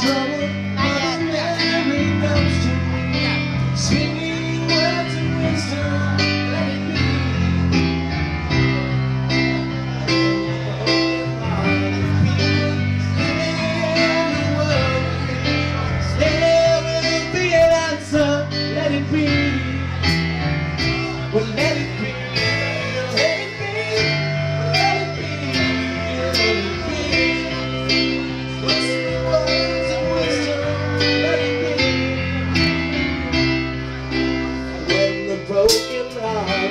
trouble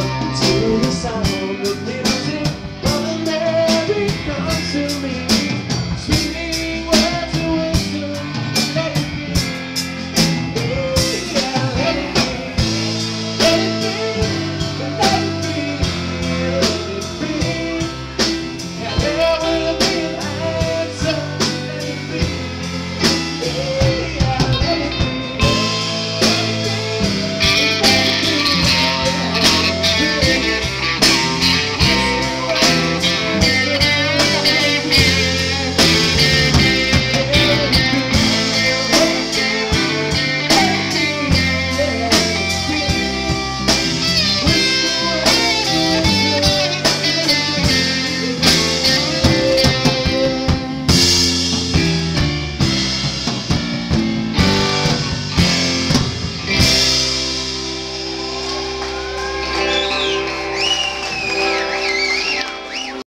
world